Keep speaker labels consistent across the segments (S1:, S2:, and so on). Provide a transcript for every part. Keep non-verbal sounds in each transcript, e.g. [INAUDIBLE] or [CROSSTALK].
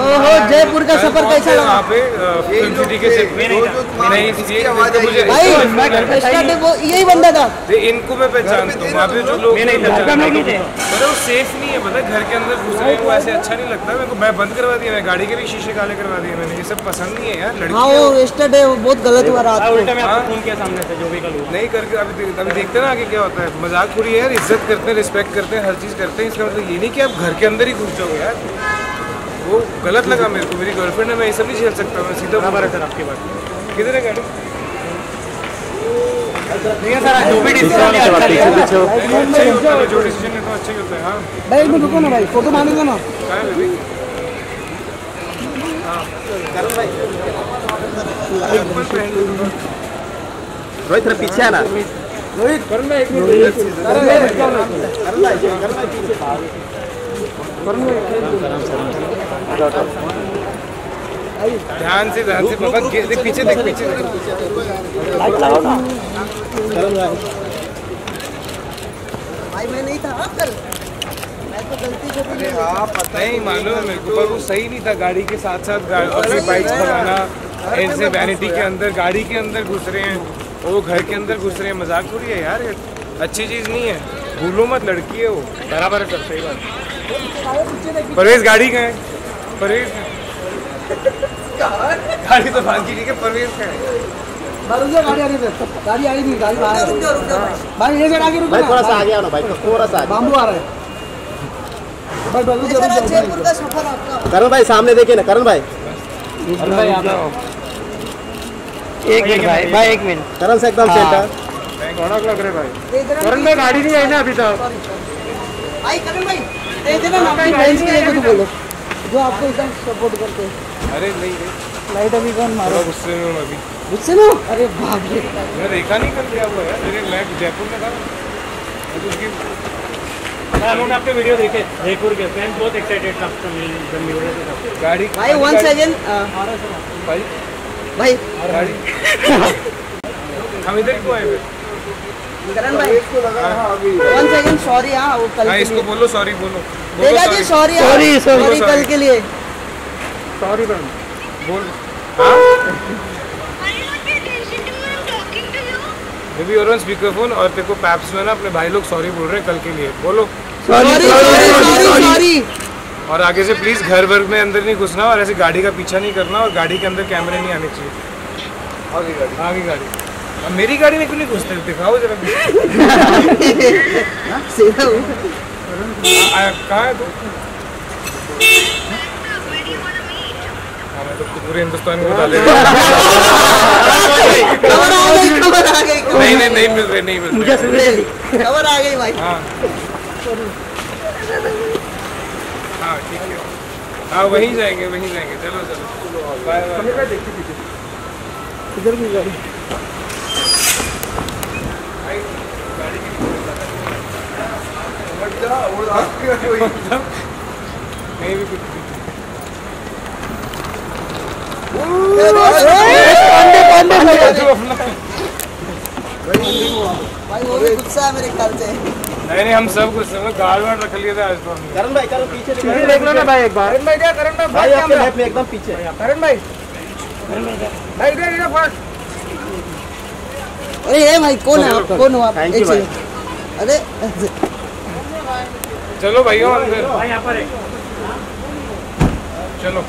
S1: ओहो जयपुर का सफ़र कैसा लगा
S2: पे सिटी के सेट नहीं इसलिए इसको मुझे
S1: भाई वो यही बंदा था।
S2: इनको मैं पहचानता हूँ वहाँ पे जो लोग मैं नहीं पहचानता वो सेफ़ नहीं है है, घर के अंदर घुस रहे ऐसे अच्छा नहीं लगता। मेरे को मैं बंद करवा दिया मैं गाड़ी के भी शीशे काले करवा दिए मैंने ये सब पसंद नहीं है यार लड़की
S1: हाँ
S2: है
S1: वो वो बहुत गलत हुआ रात को
S2: नहीं करके अभी अभी देखते ना आगे क्या होता है। मज़ाक थोड़ी है यार इज़्ज़त करते हैं रिस्पेक्ट करते हैं हर चीज़ करते हैं इसका मतलब ये नहीं कि आप घर के अंदर ही घुस जाओ यार। वो गलत लगा मेरे को मेरी गर्लफ्रेंड है मैं ये सब नहीं झेल सकता मैं सीधा बराबर सर आपकी बात किधर है गाड़ी? अच्छा ही होता है जो डिसीज़न लेता हूँ अच्छा ही होता है हाँ।
S1: भाई एक मिनट रुको ना भाई फ़ोटो मांगेगा ना।
S2: क्या है
S3: रोहित पीछे आना।
S2: ध्यान से ध्यान से पापा गे- देख पीछे देख पीछे देख।
S1: भाई मैं नहीं था कल मैं तो गलती से भी नहीं
S2: हाँ पता ही मालूम है मेरे को पर वो सही नहीं था गाड़ी के साथ साथ अपनी बाइक भगाना ऐसे वैनिटी के अंदर गाड़ी के अंदर घुस रहे हैं। और वो घर के अंदर घुस रहे हैं। मज़ाक थोड़ी है यार अच्छी चीज़ नहीं है। भूलो मत लड़की है वो। बराबर है सर सही बात। परवेज गाड़ी का है। परवेज गाड़ी तो भागी ठीक है परवेज का है
S1: गाड़ी आ रही है गाड़ी आई नहीं गाड़ी बाहर भाई। ये साइड आगे रुको
S3: भाई थोड़ा सा आगे आओ भाई थोड़ा सा आगे।
S1: बाम्बू आ रहा है। रुक जाओ रुक जाओ जयपुर का सफ़र आपका।
S3: करण भाई सामने देखिए ना करण भाई।
S4: एक मिनट भाई भाई एक मिनट।
S3: करण से एकदम सेंटर
S2: कड़क लग रहे भाई?
S1: करण
S2: में गाड़ी नहीं आई ना अभी तक?
S1: भाई करण भाई बोलो। जो आपको एकदम सपोर्ट करते हैं।
S2: अरे नहीं नहीं
S1: लाइट अभी कौन मारो?
S2: गुस्से में हूँ अभी।
S1: मुझसे ना अरे बाप रे।
S2: मैं देखा नहीं कल क्या हुआ यार। मेरे मैं जयपुर में था। तो उसकी
S5: मैंने आपके वीडियो देखे। जयपुर के। मैं बहुत एक्साइटेड था। जब मिल रहे थे।
S2: गाड़ी
S1: भाई वन सेकेंड
S2: भाई।
S1: भाई।
S2: गाड़ी। हम इधर क्यों आए
S1: करण भाई। वन सेकेंड सॉरी हाँ वो कल
S2: हाँ इसको बोलो सॉरी बोलो।
S1: देखा जी। सॉरी
S4: sorry,
S1: सॉरी कल के लिए.
S2: सॉरी मैम बोल. हाँ? बेबी और स्पीकर फ़ोन और तेरे को पैप्स में ना अपने भाई लोग सॉरी बोल रहे हैं कल के लिए. बोलो.
S1: सॉरी सॉरी सॉरी सॉरी
S2: और आगे से प्लीज़ घर वर्ग में अंदर नहीं घुसना और ऐसे गाड़ी का पीछा नहीं करना और गाड़ी के अंदर कैमरे नहीं आने चाहिए. आगे गाड़ी. आगे गाड़ी. मेरी गाड़ी में क्यों नहीं घुसते? दिखाओ जरा. [LAUGHS]
S1: सीधा हूँ
S2: आ- आ- कहाँ है तू? हाँ तो पूरे हिंदुस्तान को बता दे नहीं नहीं नहीं मिल रहे नहीं मिल रहे
S1: खबर आ गई भाई
S2: हाँ हाँ ठीक है हाँ वहीं जाएँगे वहीं जाएँगे चलो चलो बाय बाय
S1: इधर भी गाड़ी
S2: नहीं नहीं हम सब कुछ सब गाड़ वाड़ रख लिए थे आज तो
S3: करण भाई करण पीछे
S4: देख लो ना भाई एक बार
S1: करण भाई क्या करण भाई
S3: भाई आपके लेफ़्ट में एकदम पीछे
S1: करण भाई भाई इधर इधर फ़र्स्ट अरे भाई कौन है आप कौन हो आप एक। सेकंड अरे
S2: चलो भाइयों अंदर
S5: पर
S2: चलो।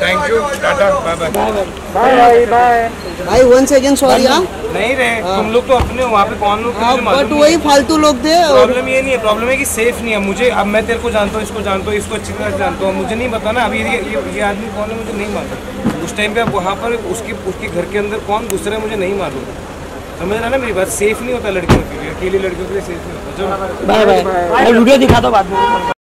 S2: Thank you tata bye bye
S4: bye bye bye
S1: भाई वन सेकंड सॉरी हाँ?
S2: नहीं रहे तुम लोग तो अपने वहाँ पे कौन लोग
S1: हाँ
S2: मुझे
S1: बट वही फालतू लोग थे।
S2: प्रॉब्लम ये नहीं है प्रॉब्लम है कि सेफ़ नहीं है। मुझे अब मैं तेरे को जानता हूँ इसको जानता हूँ इसको अच्छी तरह से जानता हूँ। मुझे नहीं पता ना अभी ये, ये, आदमी कौन है मुझे नहीं मालूम। उस टाइम पे अब वहाँ पर उसके उसके घर के अंदर कौन घुस रहा है मुझे नहीं मालूम। समझ रहा ना मेरी बात सेफ़ नहीं होता लड़कियों के लिए अकेली लड़कियों के लिए सेफ़ नहीं होता। जो
S4: बाय बाय वीडियो दिखा दो बाद में।